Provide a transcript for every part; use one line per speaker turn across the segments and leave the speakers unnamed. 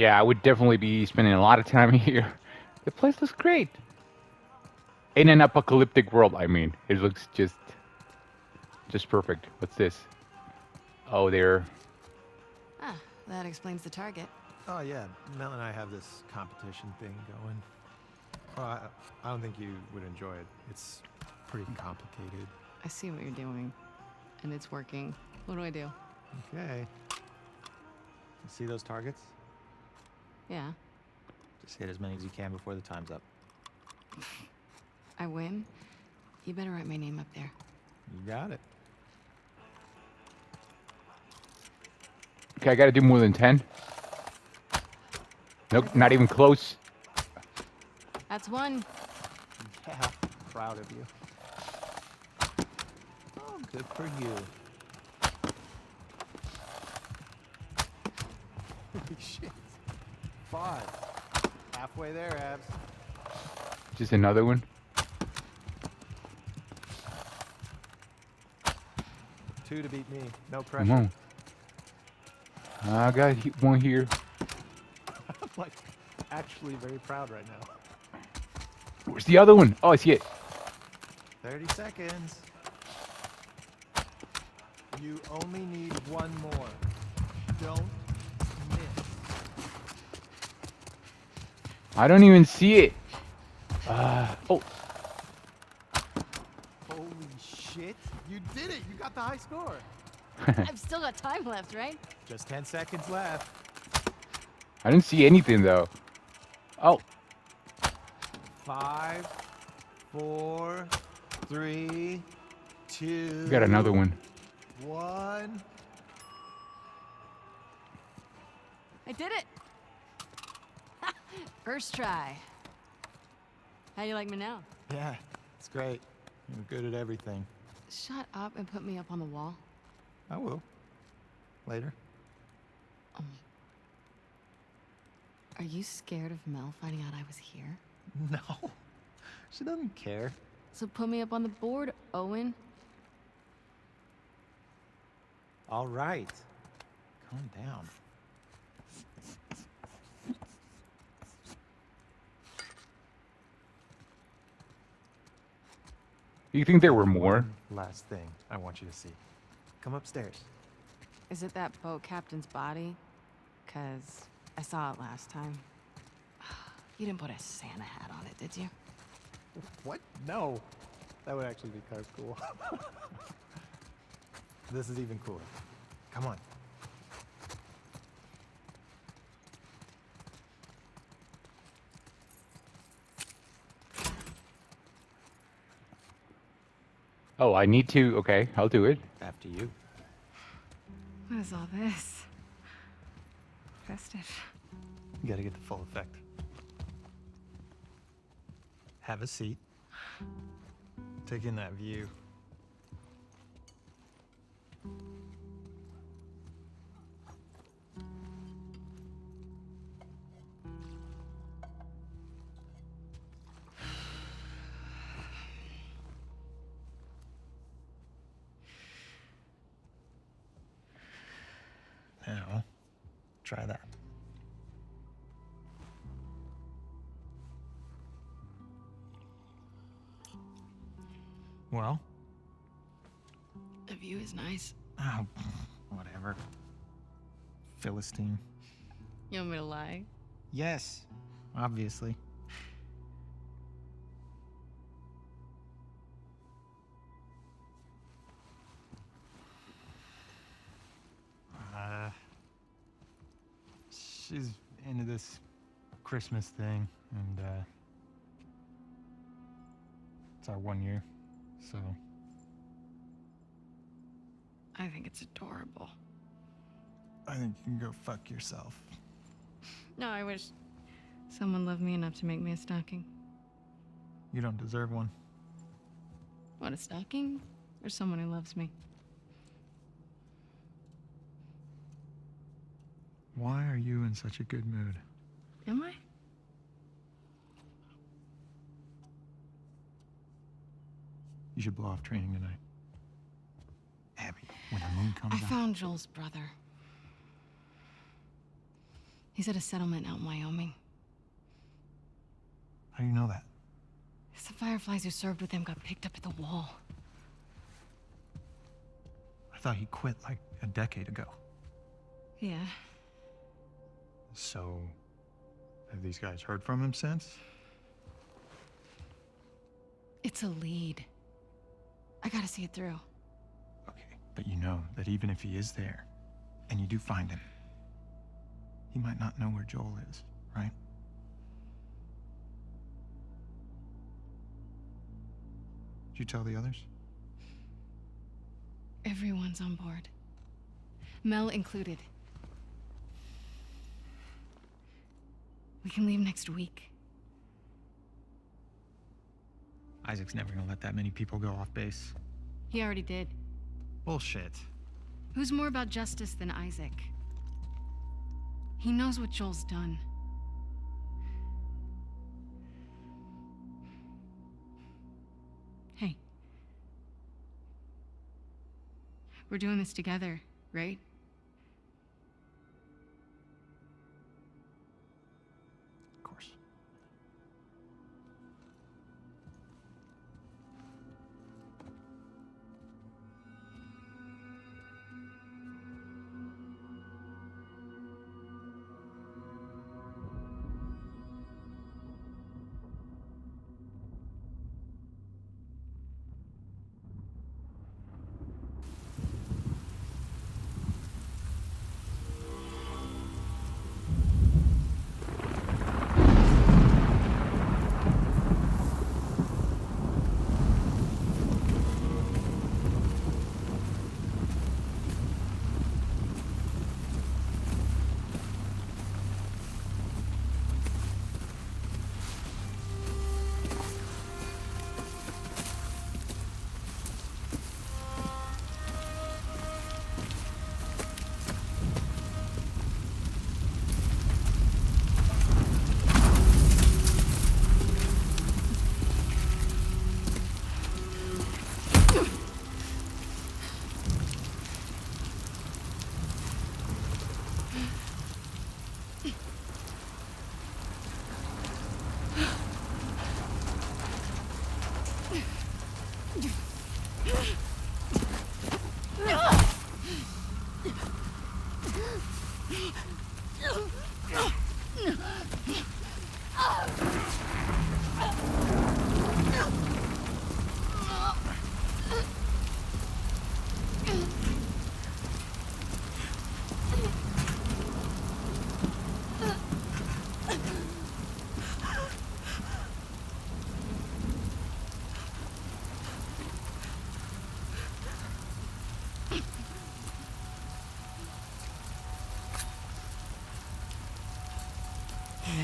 Yeah, I would definitely be spending a lot of time here. The place looks great. In an apocalyptic world, I mean. It looks just just perfect. What's this? Oh, there.
Ah, that explains the target.
Oh yeah, Mel and I have this competition thing going. Oh, I, I don't think you would enjoy it. It's pretty complicated.
I see what you're doing, and it's working. What do I do?
Okay. You see those targets?
Yeah,
Just hit as many as you can before the time's up.
I win. You better write my name up there.
You got it.
Okay, I gotta do more than 10. Nope, not even close.
That's one.
Yeah, proud of you. Oh, good for you. Holy shit. Five. Halfway there, Abs.
Just another one.
Two to beat me. No pressure.
Come on. I got one here.
I'm like actually very proud right now.
Where's the other one? Oh, I see it.
30 seconds. You only need one more. Don't
I don't even see it. Uh, oh,
Holy shit. You did it. You got the high score.
I've still got time left, right?
Just 10 seconds left.
I didn't see anything though. Oh,
Five, four, three, two.
we got another one.
One.
I did it. First try. How do you like me now?
Yeah, it's great. You're good at everything.
Shut up and put me up on the wall.
I will. Later.
Um, are you scared of Mel finding out I was here?
No. She doesn't care.
So put me up on the board, Owen.
All right. Calm down.
You think there were more?
One Last thing I want you to see. Come upstairs.
Is it that boat captain's body? Cause I saw it last time. You didn't put a Santa hat on it, did you?
What? No. That would actually be kind of cool. this is even cooler. Come on.
Oh, I need to. Okay, I'll do it.
After you.
What is all this? Festive.
You gotta get the full effect. Have a seat. Take in that view. Well,
The view is nice.
oh, whatever. Philistine.
You want me to lie?
Yes, obviously. Uh, she's into this Christmas thing, and uh, it's our one year, so
I think it's adorable.
I think you can go fuck yourself.
No, I wish someone loved me enough to make me a stocking.
You don't deserve one.
What, a stocking? Or someone who loves me?
Why are you in such a good mood?
Am I?
You should blow off training tonight. Abby, when the moon comes
I
out.
found Joel's brother. He's at a settlement out in Wyoming.
How do you know that?
Some fireflies who served with him got picked up at the wall.
I thought he quit like a decade ago.
Yeah.
So, have these guys heard from him since?
It's a lead. I gotta see it through.
Okay, but you know that even if he is there, and you do find him, he might not know where Joel is, right? Did you tell the others?
Everyone's on board. Mel included. We can leave next week.
Isaac's never gonna let that many people go off base.
He already did.
Bullshit.
Who's more about justice than Isaac? He knows what Joel's done. Hey. We're doing this together, right?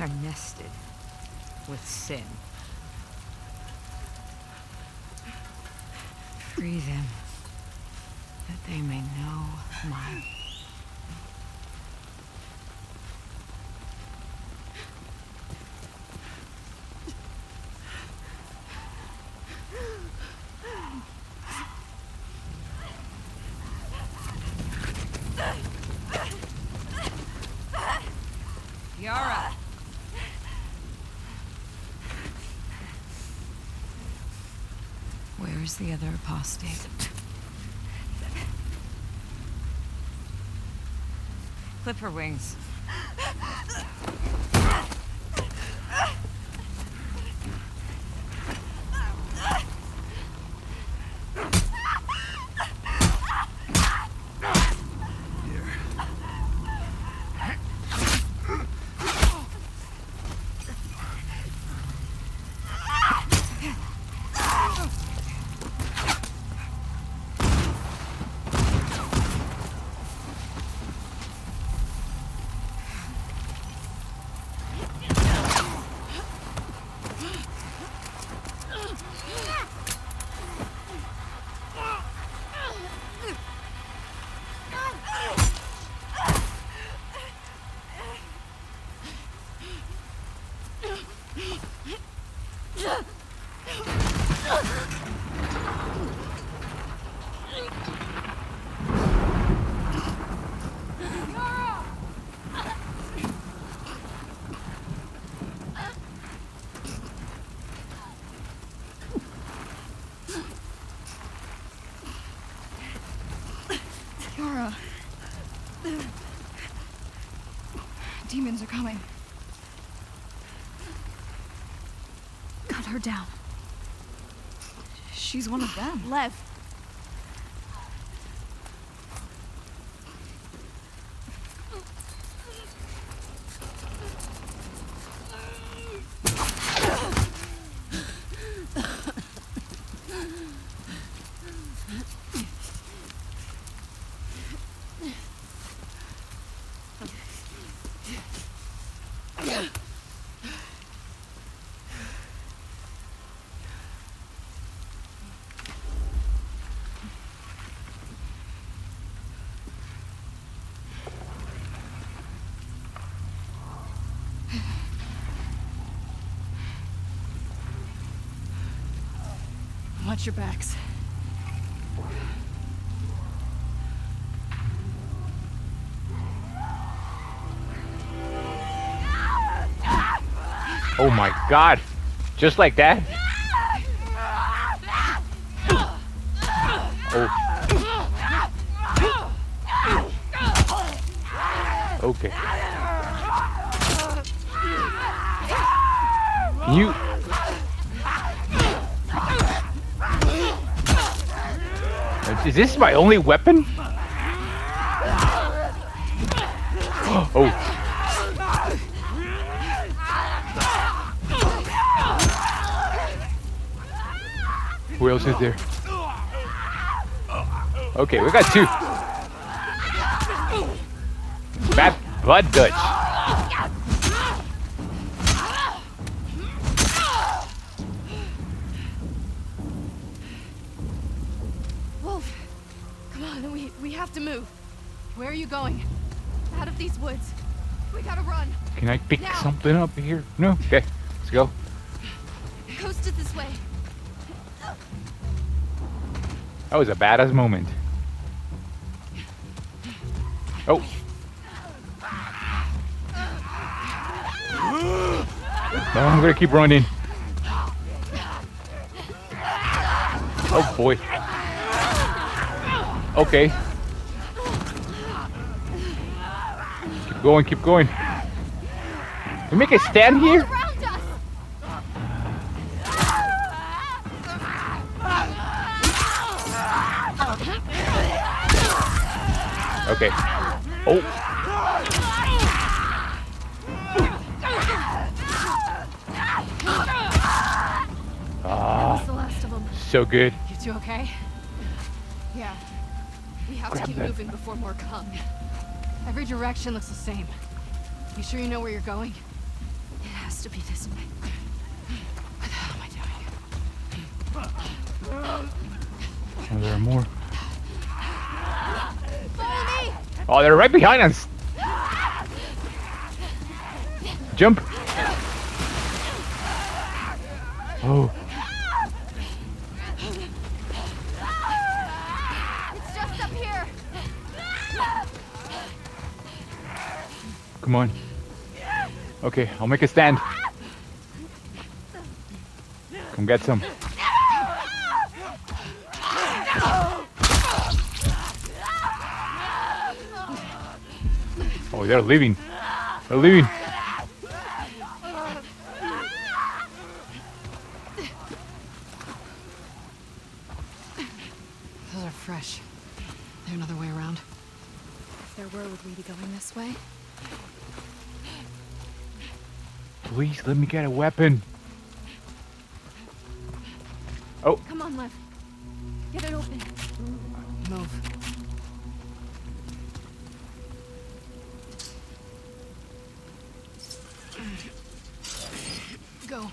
Are nested with sin. Free them, that they may know my Where is the other apostate? Clip her wings.
Demons are coming. Her down. She's one of them.
Lev. Watch your backs.
Oh my god. Just like that? Oh. Okay. You. Is this my only weapon? Oh. Who else is there? Okay, we got two. Bad Blood Dutch.
Where are you going? Out of these woods. We gotta run.
Can I pick
Now.
something up here? No? Okay, let's go.
Coast it this way.
That was a badass moment. Oh. No, I'm gonna keep running. Oh boy. Okay. Going, keep going. You make a stand here? Okay. Oh.
That's the last of them.
Ah, so good.
You two okay? Yeah. We have
Grab
to keep
that.
moving before more come. Every direction looks the same. You sure you know where you're going? It has to be this way. What the hell am I doing?
Oh, there are more.
Follow me!
Oh, they're right behind us. Jump. Oh,
It's just up here!
Come on. Okay, I'll make a stand. Come get some. Oh, they're leaving. They're leaving.
Those are fresh. There another way around? If there were, would we be going this way?
Please let me get a weapon. Oh,
Come on, Lev. Get it open. Move. Go.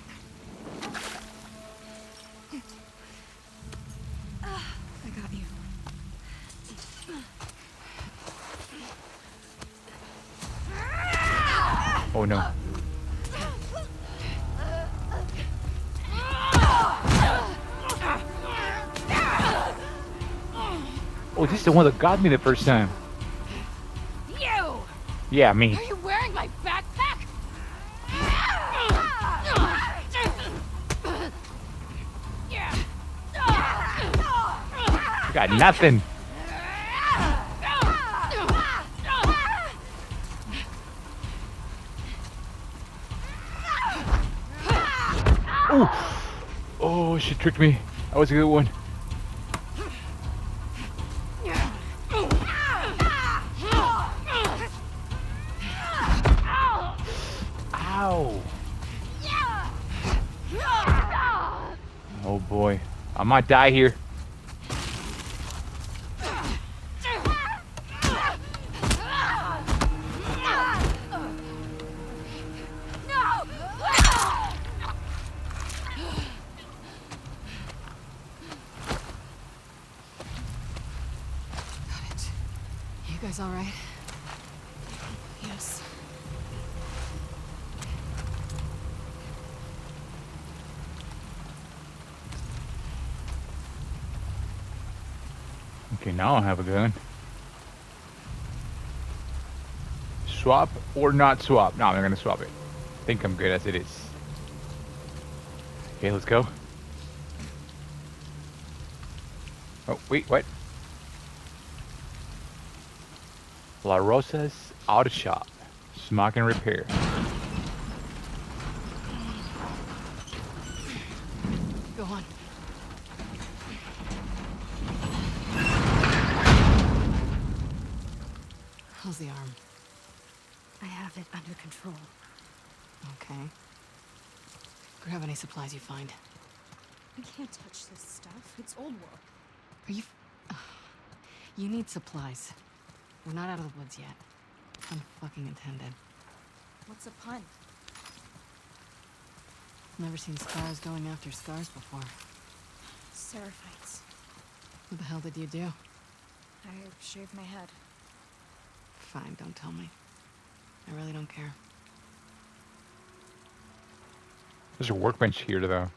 I got you.
oh no. this is the one that got me the first time.
You!
Yeah, me.
Are you wearing my backpack?
Got nothing. Ooh. Oh, she tricked me. That was a good one. Might die here.
You guys all right?
Yes.
Okay, now I have a gun. Swap or not swap? No, I'm not gonna swap it. I think I'm good as it is. Okay, let's go. Oh, wait, what? La Rosa's Auto Shop. Smock and repair.
Go on. How's the arm?
I have it under control.
Okay. Grab any supplies you find.
I can't touch this stuff. It's old world.
Are you... You need supplies. We're not out of the woods yet. Pun fucking intended.
What's a pun?
Never seen scars going after scars before.
Seraphites.
What the hell did you do?
I shaved my head.
Fine, don't tell me. I really don't care.
There's a workbench here, though.